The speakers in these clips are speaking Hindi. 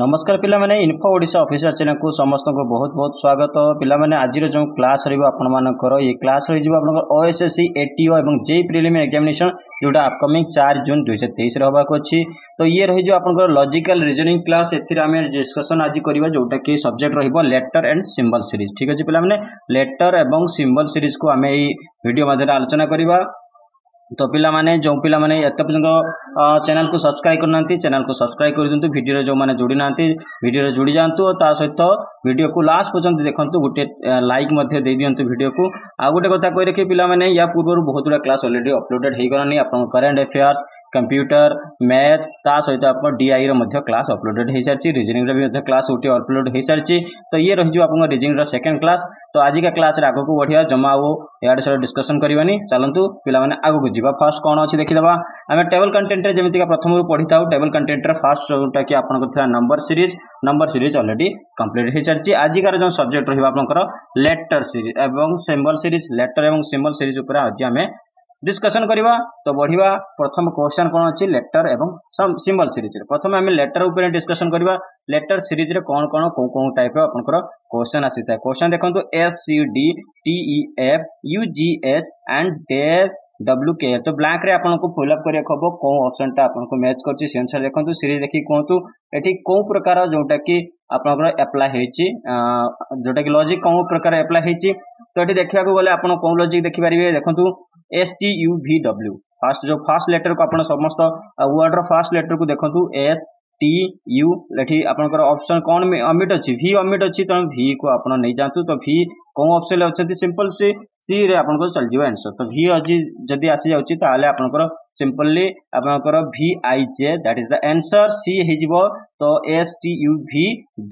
ନମସ୍କାର ପିଲାମାନେ ଇନଫୋ ଓଡ଼ିଶା ଅଫିସିଆଲ ଚ୍ୟାନେଲକୁ ସମସ୍ତଙ୍କୁ ବହୁତ ବହୁତ ସ୍ୱାଗତ ପିଲାମାନେ ଆଜିର ଯେଉଁ କ୍ଲାସ୍ ରହିବ ଆପଣମାନଙ୍କର ଏଇ କ୍ଲାସ୍ ରହିଯିବ ଆପଣଙ୍କର O S S C A T O ଏବଂ ଜେଇ ପ୍ରିଲିମ୍ ଏକ୍ଜାମିନେସନ୍ ଯେଉଁଟା ଆପକମିଂ ଚାରି ଜୁନ୍ ଦୁଇହଜାର ତେଇଶରେ ହେବାକୁ ଅଛି ତ ଇଏ ରହିଯିବ ଆପଣଙ୍କର ଲଜିକାଲ ରିଜନିଂ କ୍ଲାସ୍ ଏଥିରେ ଆମେ ଡିସ୍କସନ୍ ଆଜି କରିବା ଯେଉଁଟାକି ସବଜେକ୍ଟ ରହିବ ଲେଟର ଆଣ୍ଡ ସିମ୍ବଲ ସିରିଜ୍ ଠିକ୍ ଅଛି ପିଲାମାନେ ଲେଟର ଏବଂ ସିମ୍ବଲ ସିରିଜ୍କୁ ଆମେ ଏଇ ଭିଡ଼ିଓ ମାଧ୍ୟମରେ ଆଲୋଚନା କରିବା तो पाने जो पाने एत पर्यटन चैनल को सब्सक्राइब करना चैनल को सब्सक्राइब कर दिखाँ भिडियो जो मैंने जोड़ी ना भिडियो जोड़ी जातु और ता सहित भिडियो को लास्ट पर्यटन देखते गोटे लाइक दे दिखाँ भिडियो को आउ गोटे कथ कही रखी पाला या पूर्व बहुत गुड़ा क्लास अलरेडी अपलोडेड होगलानी आप करेन्ट अफेयर्स कंप्यूटर मैथ ता सहित आप रो क्लास अपलोडेड हो सारी रिजनिंग भी क्लास गोटे अपलोड हो सारी तो ये रही आप रिजनिंग सेकेंड क्लास तो आज का क्लास आगे बढ़िया जमा आओ याड डिस्कसन करानी चलत पे आगे जावा जी फास्ट कौन अच्छी देखीद आम टेबल कंटेन्ट्रे जमी प्रथम पढ़ी था टेबल कंटेन्ट फास्ट जोटा कि आप number series number series already complete हो सारी आजिकार जो सब्जेक्ट रहा आप लेटर सीरीज और सिम्बल सीरीज लेटर और सिम्बल सीरीज पर आज आम ডিসকসন করা তো বড়া প্রথম কোশ্চেন কোণ অনেক লেটর এবং সিম্বল সিরিজের প্রথমে আমি লেটর উপরে ডিসকসন করা লেটর সিরিজের কোণ কোণ কেউ কেউ টাইপ্র আপনার কোশ্চেন আসি থাকে কোশ্চেন দেখুন S C D T F U G H and dash W K তো ব্লাঙ্করে আপনার ফুল অপ করা হব কেউ অপসনটা আপনার ম্যাচ করছে সে অনুসারে দেখুন সিরিজ দেখি কুহতু এটি কেউ প্রকার যেটা কি আপনার আপ্লাই হয়েছি যেটা কি লজিক কেউ প্রকার আপ্লাই হয়েছি তো এটি দেখা গেলে আপনার কেউ লজিক দেখিপারে দেখুন S T U V W first जो फास्ट लेटर को आप समस्त वर्ड रास्ट लेटर को देखते एस टी यू लेठी आपर कौन अमिट अच्छी भि अमिट अच्छी तेनाली भि को आप नहीं जातु तो भि कौन अप्सन अच्छा सिंपल सी सी रे आप चल जाए आंसर तो भि अच्छी जदि आसी जाए आप simply आपर V I J that is the answer C है तो S T U V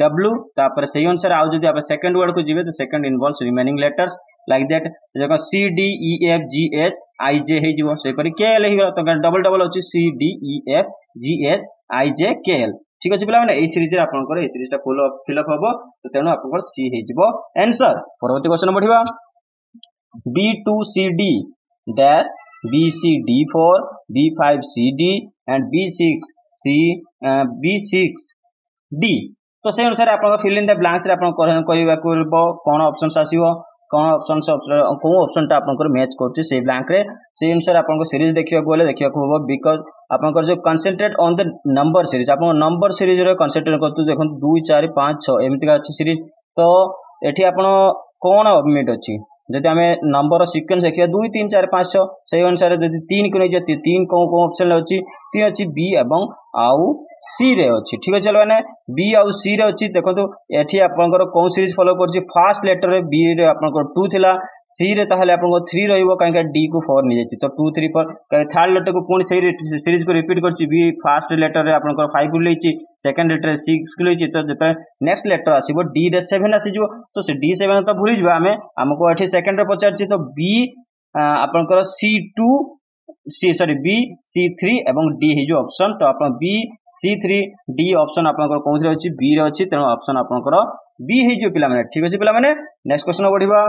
W तापर से ही अनुसार आज जब आप सेकेंड वर्ड को जी तो second involves remaining letters like that देखो C D E F G H I J हे जीवो से करी K L हिगला तो डबल डबल अछि C D E F G H I J K L ঠিক আছে পিলা মানে এই সিরিজে আপনার এই সিরিজটা ফুল ফিল আপ হব তো তেমন আপনার সি হয়ে যাব আনসর পরবর্তী কোশ্চেন পড়া B two C D dash B C D four B five C D and B six C B six D তো সেই অনুসারে আপনার ফিল ইন দ্য ব্লাঙ্কসে আপনার করা পড়ব কোণ অপসনস আসব কোন অপশন কেউ অপশনটা আপনার ম্যাচ করছে সেই ব্লাঙ্করে সেই অনুসারে আপনার সিরিজ দেখা গেলে দেখা হব বিকজ আপনার যে concentrate on the number series আপনার নম্বর সিরিজরে কনসেনট্রেট করতে দেখুন দুই চারি পাঁচ ছ এমিতিকা আছে সিরিজ তো এটি আপনার কোণ অবমিট অছি ଯଦି ଆମେ ନମ୍ବର ସିକ୍ୱେନ୍ସ ଦେଖିବା ଦୁଇ ତିନି ଚାରି ପାଞ୍ଚ ଛଅ ସେଇ ଅନୁସାରେ ଯଦି ତିନିକୁ ନେଇଯିବା ତିନି କେଉଁ କେଉଁ ଅପସନ୍ରେ ଅଛି ତିନି ଅଛି ବି ଏବଂ ଆଉ ସିରେ ଅଛି ଠିକ୍ ଅଛି ମାନେ ବି ଆଉ ସିରେ ଅଛି ଦେଖନ୍ତୁ ଏଠି ଆପଣଙ୍କର କେଉଁ ସିରିଜ୍ ଫଲୋ କରୁଛି ଫାର୍ଷ୍ଟ ଲେଟର୍ରେ ବିରେ ଆପଣଙ୍କର ଟୁ ଥିଲା सीरे ତାହେଲେ ଆପଣଙ୍କ थ्री ରହିବ କାହିଁକି ଡି କୁ ଫୋର୍ ନେଇଯାଇଛି ତ ଟୁ ଥ୍ରୀ ଫୋର୍ ଥାର୍ଡ ଲେଟରକୁ ପୁଣି ସେଇ ସିରିଜକୁ ରିପିଟ୍ କରିଛି ବି ଫାର୍ଷ୍ଟ ଲେଟରରେ ଆପଣଙ୍କର ଫାଇଭ୍ ନେଇଛି ସେକେଣ୍ଡ ଲେଟରରେ ସିକ୍ସକୁ ନେଇଛି ତ ଯେତେବେଳେ ନେକ୍ସଟ ଲେଟର ଆସିବ ଡିରେ ସେଭେନ୍ ଆସିଯିବ ତ ସେ ଡି ସେଭେନ୍ ତ ଭୁଲିଯିବା ଆମେ ଆମକୁ ଏଠି ସେକେଣ୍ଡରେ ପଚାରିଛି ତ ବି ଆପଣଙ୍କର C two C sorry B C three ଏବଂ ଡି ହେଇଯିବ ଅପସନ୍ ତ ଆପଣ B C three D option ଆପଣଙ୍କର କେଉଁଥିରେ ଅଛି ବିରେ ଅଛି ତେଣୁ ଅପସନ୍ ଆପଣଙ୍କର ବି ହେଇଯିବ ପିଲାମାନେ ଠିକ୍ ଅଛି ପିଲାମାନେ ନେକ୍ସଟ କ୍ୱେଶ୍ଚନ୍ ବଢ଼ିବା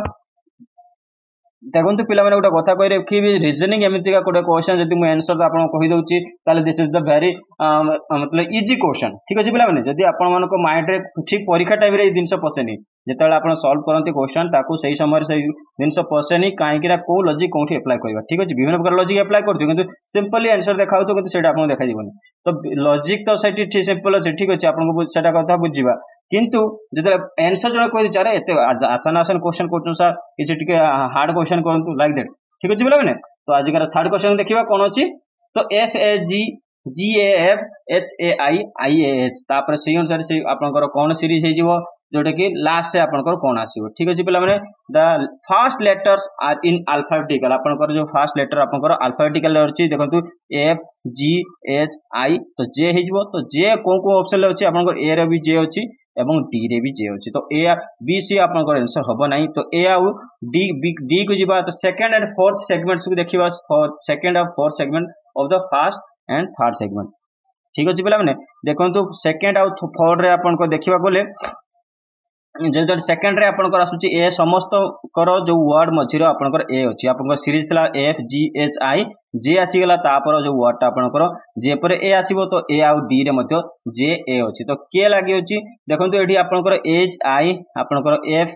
देखते पे गोटे कथ कह रखी भी रिजनिंग एमतीका गोटे क्वेश्चन जब आंसर आपदी दिस इज द भेरी मतलब इजी क्वेश्चन ठीक अच्छे पे आप माइंड ठीक परीक्षा टाइम जिन पशेनि जिते आज सल्व करते क्वेश्चन से ही समय से जिन पशेनि कहीं कौ लजिक कौटी एप्लाय कर ठीक अच्छे विभिन्न प्रकार लजिक एप्लाय करते कि सिंपली आंसर देखा कि देखा तो लजिक तो सही सिंपल अच्छे ठीक अच्छे आपको कथ बुझा କିନ୍ତୁ ଯେତେବେଳେ ଆନ୍ସର୍ ଜଣେ କହିଦେଉଛି ଆରେ ଏତେ ଆସାନ ଆସାନ କ୍ୱେଶ୍ଚନ୍ କରୁଛନ୍ତି ସାର୍ କିଛି ଟିକେ ହାର୍ଡ କ୍ୱେଶ୍ଚନ୍ କରନ୍ତୁ ଲାଇକ୍ ଦ୍ୟାଟ୍ ଠିକ୍ ଅଛି ପିଲାମାନେ ତ ଆଜିକାର ଥାର୍ଡ କ୍ୱେଶ୍ଚନ୍ ଦେଖିବା କ'ଣ ଅଛି ତ F A G G A F H A I I A H ତାପରେ ସେଇ ଅନୁସାରେ ସେ ଆପଣଙ୍କର କ'ଣ ସିରିଜ୍ ହେଇଯିବ ଯେଉଁଟାକି ଲାଷ୍ଟରେ ଆପଣଙ୍କର କ'ଣ ଆସିବ ଠିକ୍ ଅଛି ପିଲାମାନେ the first letters are in alphabetical ଆପଣଙ୍କର ଯେଉଁ ଫାଷ୍ଟ ଲେଟର୍ ଆପଣଙ୍କର ଆଲଫାବେଟିକାଲ ଅଛି ଦେଖନ୍ତୁ ଏଫ୍ ଜି ଏଚ୍ ଆଇ ତ ଜେ ହେଇଯିବ ତ ଜେ କେଉଁ କେଉଁ ଅପସନ୍ରେ ଅଛି ଆପଣଙ୍କର ଏର ବି ଜେ ଅଛି ଏବଂ ଡିରେ ବି ଜେ ଅଛି ତ ଏହା ବି ସି ଆପଣଙ୍କର ଆନ୍ସର ହେବ ନାହିଁ ତ ଏ ଆଉ ଡି ଡିକୁ ଯିବା ତ ସେକେଣ୍ଡ ଆଣ୍ଡ ଫୋର୍ଥ ସେଗମେଣ୍ଟସକୁ ଦେଖିବା ସେକେଣ୍ଡ ଆଉ fourth segment of the first and third segment ଠିକ୍ ଅଛି ପିଲାମାନେ ଦେଖନ୍ତୁ ସେକେଣ୍ଡ ଆଉ ଫୋର୍ଥରେ ଆପଣଙ୍କ ଦେଖିବାକୁ ଗଲେ ଯେତେବେଳେ ସେକେଣ୍ଡରେ ଆପଣଙ୍କର ଆସୁଛି ଏ ସମସ୍ତଙ୍କର ଯେଉଁ ୱାର୍ଡ଼ ମଝିର ଆପଣଙ୍କର ଏ ଅଛି ଆପଣଙ୍କର ସିରିଜ୍ ଥିଲା F G H I J आसीगला तापर जो वर्डटा आपणकर जे पर ए आसीबो तो ए आउ डी रे मध्य जे ए अछि तो के लागि अछि देखंतु एठी आपणकर एच आई आपणकर F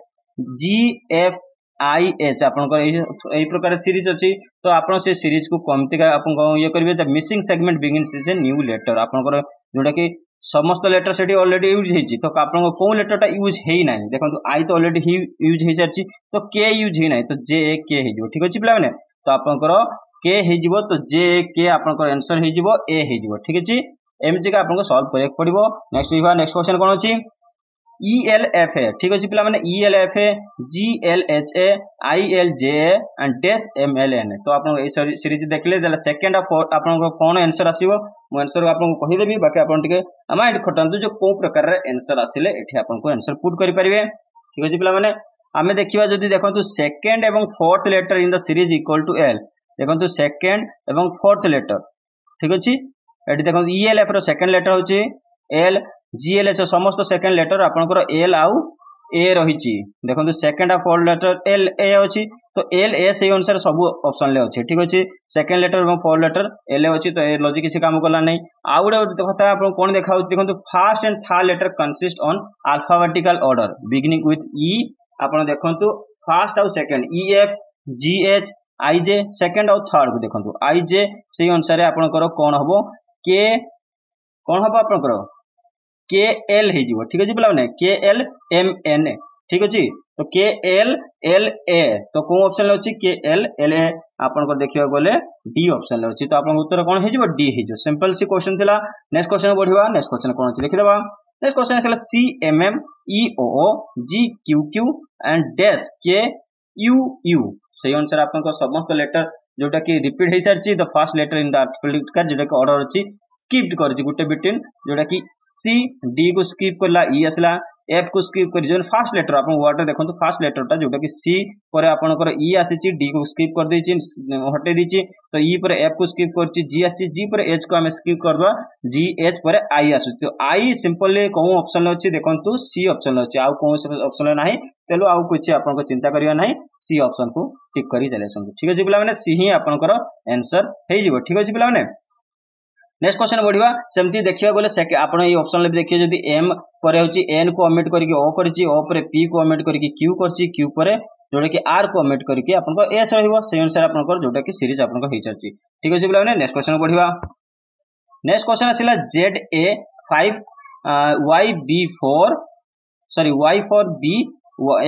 G F I H आपणकर एही प्रकार सीरीज अछि तो आपण से सीरीज को कमती आपण ये करबे the missing segment begins is a new letter आपणकर जोटा कि समस्त लेटर से अलरेडी यूज होती तो आप लेटर लेटरटा यूज होना देखो आई तो अलरेडी यूज हो सारी तो के यूज होना तो जे ए के हो ठीक अच्छे पे तो आपंकर के ହେଇଯିବ ତ ଜେ କେ ଆପଣଙ୍କର ଆନ୍ସର ହେଇଯିବ ଏ ହେଇଯିବ ଠିକ ଅଛି ଏମିତିକା ଆପଣଙ୍କୁ ସଲ୍ଭ କରିବାକୁ ପଡ଼ିବ ନେକ୍ସଟ ଯିବା ନେକ୍ସଟ କ୍ୱେଶ୍ଚନ କ'ଣ ଅଛି ଇଏଲ୍ଏଫ୍ଏ ଠିକ ଅଛି ପିଲାମାନେ ଇଏଲ୍ଏଫ୍ଏ ଜିଏଲ୍ଏଚ୍ଏ ଆଇଏଲ୍ଜେଏ ଆଣ୍ଡ ଡେସ୍ ଏମ୍ଏଲ୍ଏନ୍ ତ ଆପଣଙ୍କୁ ଏଇ ସିରିଜ ଦେଖିଲେ ତାହେଲେ ସେକେଣ୍ଡ ଆପଣଙ୍କର କ'ଣ ଆନ୍ସର ଆସିବ ମୁଁ ଆନ୍ସର ଆପଣଙ୍କୁ କହିଦେବି ବାକି ଆପଣ ଟିକେ ମାଇଣ୍ଡ ଖଟାନ୍ତୁ ଯେ କେଉଁ ପ୍ରକାରର ଆନ୍ସର ଆସିଲେ ଏଠି ଆପଣଙ୍କୁ ଆନ୍ସର ପୁଟ୍ କରିପାରିବେ ଠିକ ଅଛି ପିଲାମାନେ ଆମେ ଦେଖିବା ଯଦି ଦେଖନ୍ତୁ ସେକେଣ୍ଡ ଏବଂ fourth letter in the series equal to L দেখুন সেকেন্ড এবং ফোর্থ লেটর ঠিক আছে এটি দেখুন ইএলএফ র সেকেন্ড লেটর হচ্ছে এল জিএলএচ সমস্ত সেকেন্ড লেটর আপনার এল আউ এ রয়েছে দেখুন সেকেন্ড আর ফোর্থ লেটর এল এ অছি তো এল এ সেই অনুসারে সবু অপসন অছে ঠিক আছে সেকেন্ড লেটর এবং ফোর্থ লেটর এল এ অছি তো এ লজি কিছু কাম কলা নাই আউ গোটে কথা আপনার কোণ দেখা হচ্ছে দেখুন first and third letter consist on alphabetical order beginning with E আপনার দেখুন ফার্স্ট আউ second E F G H I J second ଆଉ ଥାର୍ଡ଼କୁ ଦେଖନ୍ତୁ ଆଇ ଜେ ସେଇ ଅନୁସାରେ ଆପଣଙ୍କର କ'ଣ ହେବ କେ କ'ଣ ହେବ ଆପଣଙ୍କର କେ ଏଲ୍ ହେଇଯିବ ଠିକ୍ ଅଛି ପିଲାମାନେ K L M N A ଠିକ୍ ଅଛି ତ କେ ଏଲ୍ ଏଲ୍ ଏ ତ କେଉଁ ଅପସନ୍ରେ ଅଛି କେ ଏଲ୍ ଏଲ୍ ଏ ଆପଣଙ୍କର ଦେଖିବାକୁ ଗଲେ ଡି ଅପସନ୍ରେ ଅଛି ତ ଆପଣଙ୍କ ଉତ୍ତର କ'ଣ ହେଇଯିବ ଡି ହେଇଯିବ ସିମ୍ପଲ୍ ସି କ୍ୱେଶ୍ଚନ୍ ଥିଲା ନେକ୍ସଟ କ୍ୱେଶ୍ଚନ୍ ବଢ଼ିବା ନେକ୍ସଟ କ୍ୱେଶ୍ଚନ୍ କ'ଣ ଅଛି ଦେଖିଦେବା ନେକ୍ସଟ କ୍ୱେଶ୍ଚନ୍ ଆସିଲା C M M E O G Q Q and dash K U U सही ଅନୁସାରେ ଆପଣଙ୍କ ସମସ୍ତ ଲେଟର ଯୋଉଟା କି ରିପିଟ୍ ହେଇସାରିଛି the first letter in the article ଯୋଉଟା କି ଅର୍ଡର ଅଛି ସ୍କିପ୍ଟ କରିଛି ଗୋଟେ ବିଟୱିନ୍ ଯୋଉଟା କି ସି ଡି କୁ ସ୍କିପ୍ କଲା ଇ ଆସିଲା एफ को स्किप कर फास्ट लेटर आप वर्ड देखो फास्ट तो लेटर टा जो सी पर आपर इ e आसी डी को स्किप कर दे हटे तो इ e पर एफ को स्किप कर जी आसी जी पर एच को आम स्किप कर जी एच पर आई आस आई सिंपली कौन अप्सन अच्छी देखते सी अप्सन अच्छी आउ कौन अप्सन ना तेलो आउ कि आप चिंता करना ना सी अप्सन को टिक कर चलिए ठीक अच्छे पे सी ही आपर एनसर हो ठीक अच्छे पे নেক্সট क्वेश्चन बढ़िया सेमती देखा गले आप ये ऑप्शन देखिए जब एम पर एन को अमिट करके ओ कर पी को अमिट करके क्यू कर क्यू पर जोटा कि आर को अमिट करके आप एस रही अनुसार आप जोटा कि सीरीज आप ठीक अच्छे पे नेक्स्ट क्वेश्चन बढ़िया नेक्स्ट क्वेश्चन आसला Z A five Y B four सरी Y four B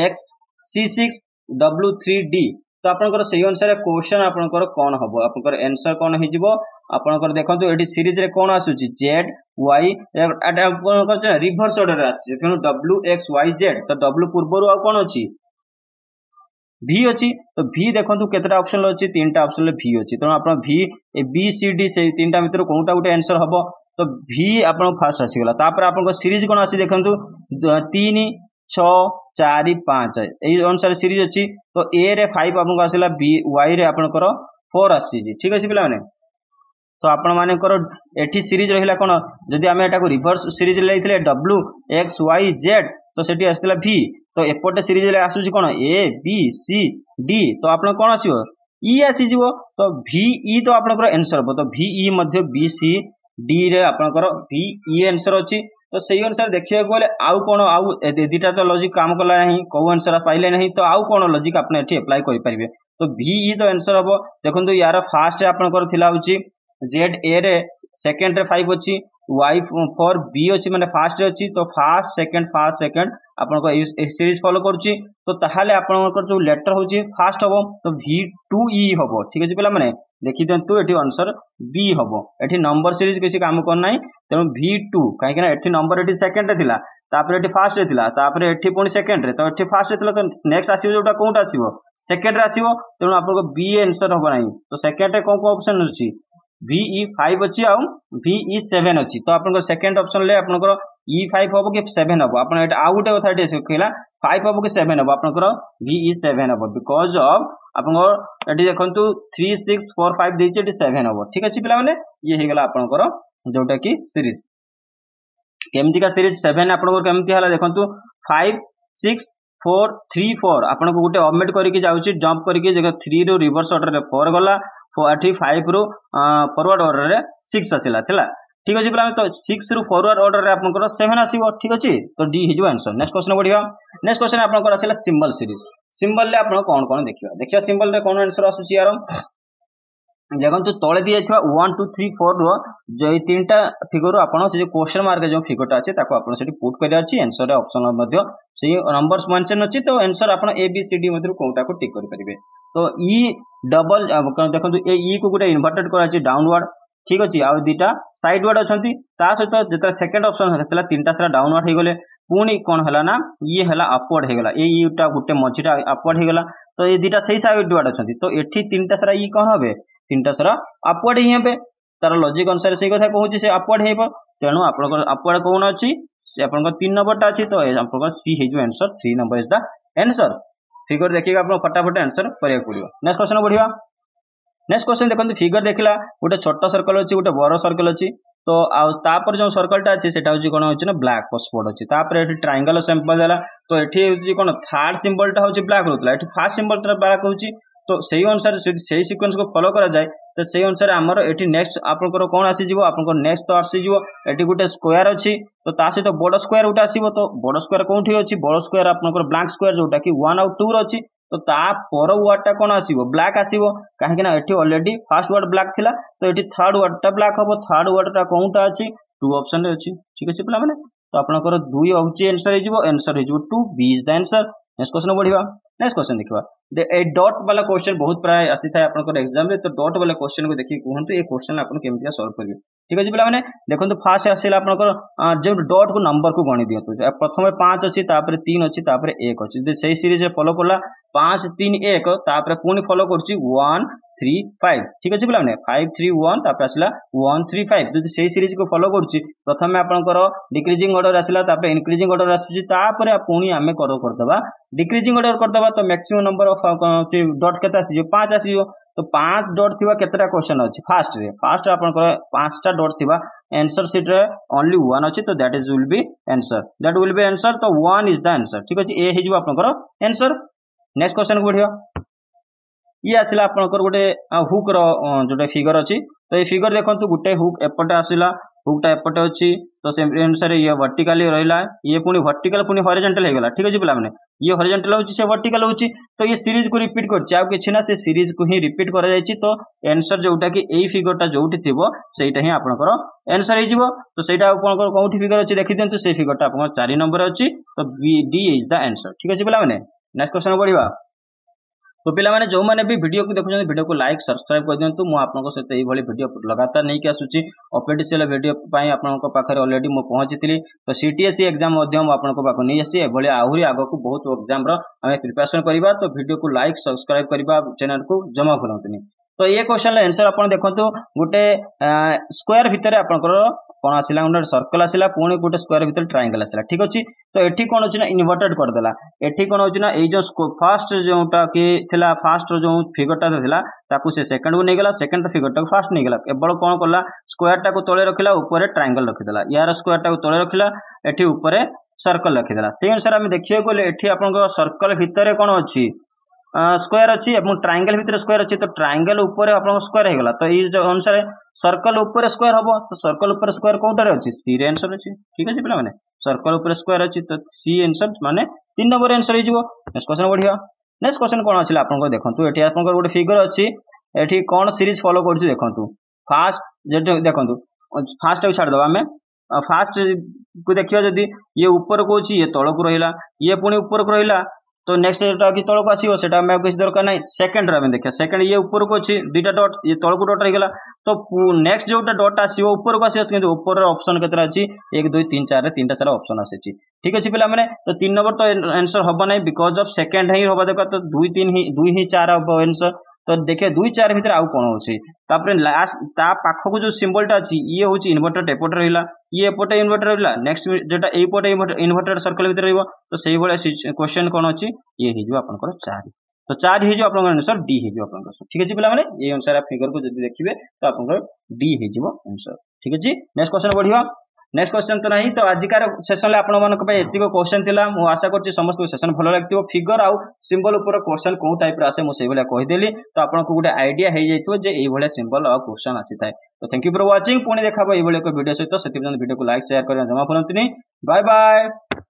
X C six W three D तो আপনার সেই অনুসারে কোশ্চেন আপনার কোণ হব আপনার এনসর কোণ হয়ে ଆପଣଙ୍କର ଦେଖନ୍ତୁ ଏଠି ସିରିଜରେ କ'ଣ ଆସୁଛି ଜେଡ୍ ୱାଇ ଆପଣ କ'ଣ ରିଭର୍ସ ଅର୍ଡରରେ ଆସୁଛି ତେଣୁ ଡବ୍ଲ୍ୟୁ ଏକ୍ସ ୱାଇ ଜେଡ୍ ତ ଡବ୍ଲ୍ୟୁ ପୂର୍ବରୁ ଆଉ କ'ଣ ଅଛି ଭି ଅଛି ତ ଭି ଦେଖନ୍ତୁ କେତେଟା ଅପସନ୍ ଅଛି ତିନିଟା ଅପସନ୍ରେ ଭି ଅଛି ତେଣୁ ଆପଣ ଭି ଏ ବି ସି ଡି ସେଇ ତିନିଟା ଭିତରୁ କେଉଁଟା ଗୋଟେ ଆନ୍ସର୍ ହେବ ତ ଭି ଆପଣ ଫାର୍ଷ୍ଟ ଆସିଗଲା ତାପରେ ଆପଣଙ୍କ ସିରିଜ୍ କ'ଣ ଆସି ଦେଖନ୍ତୁ ତିନି ଛଅ ଚାରି ପାଞ୍ଚ ଏଇ ଅନୁସାରେ ସିରିଜ୍ ଅଛି ତ ଏରେ ଫାଇଭ୍ ଆପଣଙ୍କୁ ଆସିଲା ବି ୱାଇରେ ଆପଣଙ୍କର ଫୋର୍ ଆସିଛି ଠିକ୍ ଅଛି ପିଲାମାନେ तो आपण मानकर एटी सीरीज रहा कौन जदि आम एटा रिभर्स सीरीज लेते डब्ल्यू एक्स वाई जेड तो से आसाला भि तो एपटे सीरीज आसूस कौन ए बी सी डी तो आप कौन आस आसीज तो भिई तो आपर एनसर हम तो भिई मध्य सी डी आपर भिई एनसर अच्छी तो से अनुसार देखा गले कौन आईटा तो लजिक काम कला ना कौ एनसर पाइले ना तो आउ कौन लजिक आप एप्लाय करेंगे तो भिई e तो एनसर हम देखो यार फास्ट आपंकर জেড এ রে সেকেন্ডরে ফাইভ ଅଛି ୱାଇ ଫର୍ ବି ଅଛି ମାନେ ଫାଷ୍ଟରେ ଅଛି ତ ଫାଷ୍ଟ ସେକେଣ୍ଡ ଫାଷ୍ଟ ସେକେଣ୍ଡ ଆପଣଙ୍କ ଏ ସିରିଜ ଫଲୋ କରୁଛି ତ ତାହେଲେ ଆପଣଙ୍କର ଯେଉଁ ଲେଟର ହେଉଛି ଫାଷ୍ଟ ହେବ ତ ଭି ଟୁ ଇ ହେବ ଠିକ୍ ଅଛି ପିଲାମାନେ ଦେଖିଦିଅନ୍ତୁ ଏଠି ଆନ୍ସର ବି ହେବ ଏଠି ନମ୍ବର ସିରିଜ କିଛି କାମ କରୁନାହିଁ ତେଣୁ ଭି ଟୁ କାହିଁକିନା ଏଠି ନମ୍ବର ଏଠି ସେକେଣ୍ଡରେ ଥିଲା ତାପରେ ଏଠି ଫାଷ୍ଟରେ ଥିଲା ତାପରେ ଏଠି ପୁଣି ସେକେଣ୍ଡରେ ତ ଏଠି ଫାଷ୍ଟରେ ଥିଲା ତ ନେକ୍ସଟ ଆସିବ ଯେଉଁଟା କେଉଁଟା ଆସିବ ସେକେଣ୍ଡରେ ଆସିବ ତେଣୁ ଆପଣଙ୍କ ବି ଆନ୍ସର ହେବ ନାହିଁ ତ ସେକେଣ୍ଡରେ କ'ଣ କ'ଣ ଅପସନ୍ ଅଛି ভিই ফাইভ অছি আউ ভিই সেভেন অছি তো আপনার সেকেন্ড অপসন লে আপনার ই ফাইভ হব কি সেভেন হব আপনার এটা আউ গোটে কথাটি শিখলা ফাইভ হব কি সেভেন হব আপনার ভিই সেভেন হব বিকজ অফ আপনার এটি দেখুন থ্রি সিক্স ফোর ফাইভ দিয়েছি এটি সেভেন হব ঠিক আছে পিলা মানে ইয়ে হয়ে গেল আপনার যেটা কি সিরিজ কেমিকা সিরিজ সেভেন আপনার কেমতি হল দেখুন five six four three four আপনার গোটে অবমিট করি যাচ্ছি জম্প করি জায়গা থ্রি রু রিভর্স অর্ডর ফোর গলা এটি ফাইভ রু ফরওয়ার্ড অর্ডর সিক্স আসিলা লা ঠিক আছে পিলা তো সিক্স রু ফরওয়ার্ড অর্ডর আপনার সেভেন আসব ঠিক আছে তো ডি হয়ে আনসর নেক্সট কোশ্চেন পড়া নেক্সট কোশ্চেন আপনার আসলে সিম্বল সিরিজ সিম্বল আপনার কোণ কোণ দেখা দেখা সিম্বল কোণ আনসর আসুচি আর ଦେଖନ୍ତୁ ତଳେ ଦିଆଯାଇଥିବା ୱାନ୍ ଟୁ ଥ୍ରୀ ଫୋର୍ ଫୋର୍ର ଏଇ ତିନିଟା ଫିଗରରୁ ଆପଣ ସେ ଯେଉଁ କୋଶ୍ଚନ୍ ମାର୍କ ଯେଉଁ ଫିଗରଟା ଅଛି ତାକୁ ଆପଣ ସେଠି ପୁଟ୍ କରିବାର ଅଛି ଆନ୍ସର୍ରେ ଅପସନ୍ ମଧ୍ୟ ସେଇ ନମ୍ବର୍ସ ମେନ୍ସନ୍ ଅଛି ତ ଏନ୍ସର୍ ଆପଣ ଏ ବି ସି ଡି ମଧ୍ୟରୁ କେଉଁଟାକୁ ଟିକ୍ କରିପାରିବେ ତ ଇ ଡବଲ୍ ଦେଖନ୍ତୁ ଏ ଇକୁ ଗୋଟେ ଇନଭର୍ଟେଡ୍ କରାଯାଇଛି ଡାଉନୱାର୍ଡ ଠିକ୍ ଅଛି ଆଉ ଦୁଇଟା ସାଇଡ୍ ୱାର୍ଡ ଅଛନ୍ତି ତା ସହିତ ଯେତେବେଳେ ସେକେଣ୍ଡ ଅପସନ୍ ହେଲା ତିନିଟା ସେଟା ଡାଉନୱାର୍ଡ ହେଇଗଲେ ପୁଣି କ'ଣ ହେଲା ନା ଇଏ ହେଲା ଅପୱାର୍ଡ ହେଇଗଲା ଏ ଇଟା ଗୋଟେ ମଝିଟା ଅପୱାର୍ଡ ହେଇଗଲା ତ ଏ ଦୁଇଟା ସେଇ ସାଇଡ୍ ୱାର୍ଡ ଅଛନ୍ତି ତ ଏଠି ତିନିଟା ସାରା ଇ କ'ଣ ହେବେ सिंटस रपवर्ड ही हे तार लजिक अनुसार से क्या कहूँ से अपवर्ड हो तेणु आपवर्ड कौन अच्छी आप नंबरटा अच्छी तो आप सी हो answer three number is the answer figure देखिए आप फटाफट आंसर करवाक पड़ो नेक्स्ट क्वेश्चन बढ़िया नेक्स्ट क्वेश्चन देखते फिगर देखा गोटे छोट सर्कल अच्छी गोटे बड़ सर्कल अच्छी तो आपर जो सर्कलटा अच्छे से कौन हो ब्लाक स्पट अच्छी तापर ये ट्राइंगल सिंपल है तो ये कौन थार्ड सिंबलटा हूँ ब्लाक रोला फास्ट सिंबल ब्लाक होती তো সেই ଅନୁସାରେ ଯଦି ସେଇ ସିକ୍ୱେନ୍ସକୁ ଫଲୋ କରାଯାଏ ତ ସେଇ ଅନୁସାରେ ଆମର ଏଠି ନେକ୍ସଟ ଆପଣଙ୍କର କ'ଣ ଆସିଯିବ ଆପଣଙ୍କର ନେକ୍ସଟ ତ ଆସିଯିବ ଏଠି ଗୋଟେ ସ୍କୋୟାର ଅଛି ତ ତା ସହିତ ବଡ଼ ସ୍କୋୟାର ଗୋଟେ ଆସିବ ତ ବଡ଼ ସ୍କୋୟାର କେଉଁଠି ଅଛି ବଡ଼ ସ୍କୋୟାର ଆପଣଙ୍କର ବ୍ଲାଙ୍କ ସ୍କୋୟାର ଯୋଉଟା କି ୱାନ୍ ଆଉ ଟୁର ଅଛି ତ ତା ପର ୱାର୍ଡ଼ଟା କ'ଣ ଆସିବ ବ୍ଲାକ୍ ଆସିବ କାହିଁକିନା ଏଠି ଅଲରେଡ଼ି ଫାର୍ଷ୍ଟ ୱାର୍ଡ଼ ବ୍ଲାକ୍ ଥିଲା ତ ଏଠି ଥାର୍ଡ଼ ୱାର୍ଡ଼ଟା ବ୍ଲାକ୍ ହେବ ଥାର୍ଡ଼ ୱାର୍ଡ଼ଟା କେଉଁଟା ଅଛି ଟୁ ଅପସନ୍ରେ ଅଛି ଠିକ୍ ଅଛି ପିଲାମାନେ ତ ଆପଣଙ୍କର ଦୁଇ ହେଉଛି ଏନ୍ସର୍ ହେଇଯିବ ଏନ୍ସର୍ ହେଇଯିବ two B is the answer next question ବଢ଼ିବା नेक्स्ट क्वेश्चन देखा ए डॉट वाला क्वेश्चन बहुत प्राय आसी था आपंकर एक्जाम तो डॉट वाला क्वेश्चन को देखिए कहतु ये क्वेश्चन आप केमी सल्व करेंगे ठीक अच्छे पे देखो फास्ट आसला आप जो डट को नंबर को गणी दिखाँ प्रथम पाँच अच्छी तीन अच्छी एक अच्छी से सीरीज फलो कला पाँच तीन एक पुणी फलो कर वन थ्री फाइव ठीक अच्छे पे फाइव थ्री वन आसा वन थ्री फाइव जो से सीरीज को फलो कर प्रथम आप डिक्रिजिंग अर्डर आसला इनक्रिजिंग अर्डर आसपुर पुणी आम कर डिक्रिजिंग अर्डर करदे तो मैक्सीम नंबर अफ डट के पांच आस तो पांच डट थ कतेटा क्वेश्चन अच्छे फास्ट में फास्ट पांचटा डट थ एनसर सीट ओनली वन अच्छे तो that is will be answer that will be answer तो वन इज द आंसर ठीक अच्छे एनसर नेक्स्ट क्वेश्चन को बढ़िया ये आसा आप गोटे हुक रो फिगर अच्छी तो ये फिगर देखते गोटे हुक एपटे आसला हुकटा एपटे अच्छी तो से अनुसार ये वर्टिकाल रहा ये पुणी वर्टिकाल पुणी हरिजेटाल होगा ठीक अच्छे पे ये हरिजेटाल हो वर्टिकाल हो तो ये सीरीज को रिपीट कर सीरीज को ही रिपीट कर तो एनसर जोटा कि यही फिगर टा जो थी से आपंकर एनसर हो तो कौट फिगर अच्छी देखी दिखाँ से फिगर टाइम चार नंबर अच्छी तो डी इज द एनसर ठीक अच्छे पे नेक्स्ट क्वेश्चन बढ़िया तो पे जो मैंने भी भिडियो को देखुंत भिडियो को लाइक सब्सक्राइब कर दिखाँ मुझे आप सहित यही भिड लगातार नहीं आसूसी अफिशियाल भिडियो आपरे अलरेडी मुझे पहुंची थी तो सी टी एस एक्जाम आपको नहीं आस आहरी आग को बहुत एक्जाम आम प्रिपेरेसन करवा तो भिड को लाइक सब्सक्राइब करने चेल को जमा भूलुनि तो ये क्वेश्चन रनसर आप देखो गोटे स्क्वयर भितर आप কোণ আসলা গোটে সর্কল আসলা পুঁ গোটে স্কোয়ার ভিতরে ট্রাঙ্গেল আসলা ঠিক আছে তো এটি কোণ হচ্ছে না ইনভর্টেড করেদেলা এটি কোণ হচ্ছে না এই যে ফার্স্ট যেটা কি লা ফার্স্ট যে ফিগরটা লা তাকে সে সেকেন্ড কু নিয়ে সেকেন্ড ফিগরটা ফার্স্ট নিয়ে কেবল কোণ কলা স্কোয়ারটা তলে রখিলা উপরে ট্রাঙ্গেল রখিদেলা ইয়ার স্কোয়ারটা তলে রখিলা এটি উপরে सर्कल रखीदेला से अनुसार आम देखा गले ये आप सर्कल भितर कौन अच्छी स्क्वायर अच्छी और ट्राएंगल भितर स्क्वायर अच्छी तो ट्राएंगल आपको स्क्वायर हो गला तो ये अनुसार सर्कल उपर स्क्वायर हम तो सर्कल उपर स्क्वायर कौटार अच्छे सी रनसर अच्छे ठीक है पे मैंने सर्कल उपर स्क्वायर अच्छी तो सी एनसर मानते तीन नंबर एनसर हो क्वेश्चन बढ़िया नेक्स्ट क्वेश्चन कौन आसा आप देखते ये आप गोटे फिगर अच्छी कौन सीरीज फलो कर देखु फास्ट जो देखु फास्ट छाड़द आम फास्ट को देखा जदि ये उपरकू ये तौक रहा ये ऊपर उपरकू रहा तो नेक्स्ट कि तौक आसो से किसी दरकार ना सेकेंड रे देखा सेकेंड ये ऊपर को अच्छी दुटा डट ये तौक डट रही तो नेक्स्ट जोटा डट आसो ऊपर को आसो कि ऊपर अप्सन के एक दुई तीन चार तीन सारा अप्सन आस ठीक अच्छे पे मैंने तो तीन नंबर तो आंसर हम ना बिकज अफ सेकेंड ही हाँ दरकार तो दुई तीन ही दुई ही चार हम आंसर তো দেখে 2 4 ভিতর আৰু কোন আছে তাৰ পাছত তা পাখৰক যো সিম্বলটা আছে ই হ'ল ইনভাৰ্টেড এপটা ৰহিলা ই এপটা ইনভাৰ্টেড ৰহিলা নেক্সট যিটা এ পটে ইনভাৰ্টেড सर्कल ভিতৰ ৰহিব তো সেই বৰা কোৱেশ্চন কোন আছে এই যে আপোনাকৰ 4 তো 4 হ'ল আপোনাকৰ আনসার ডি হ'ল আপোনাকৰ ঠিক আছে মানে এই আনসার ফিগাৰক যদি দেখিবে তো আপোনাকৰ ডি হ'ল আনসার ঠিক আছে নেক্সট কোৱেশ্চন পঢ়িবা ନେକ୍ସଟ କ୍ୱେଶ୍ଚନ ତ ନାହିଁ ତ ଆଜିକାର ସେସନରେ ଆପଣମାନଙ୍କ ପାଇଁ ଏତିକି କ୍ୱେଶ୍ଚନ ଥିଲା ମୁଁ ଆଶା କରୁଛି ସମସ୍ତଙ୍କୁ ସେସନ ଭଲ ଲାଗିଥିବ ଫିଗର ଆଉ ସିମ୍ବଲ ଉପରେ କ୍ୱେଶ୍ଚନ କେଉଁ ଟାଇପ୍ର ଆସେ ମୁଁ ସେଇଭଳିଆ କହିଦେଲି ତ ଆପଣଙ୍କୁ ଗୋଟେ ଆଇଡିଆ ହେଇଯାଇଥିବ ଯେ ଏଇଭଳିଆ ସିମ୍ବଲ ଆଉ କ୍ୱେଶ୍ଚନ ଆସିଥାଏ ତ ଥ୍ୟାଙ୍କ ୟୁ ଫର ୱାଚିଂ ପୁଣି ଦେଖାବ ଏଇଭଳି ଏକ ଭିଡ଼ିଓ ସହିତ ସେଥିପାଇଁ ଭିଡ଼ିଓକୁ ଲାଇକ୍ ସେୟାର କରିବା ଜମା ଭୁଲନ୍ତୁନି ବାଏ ବାଏ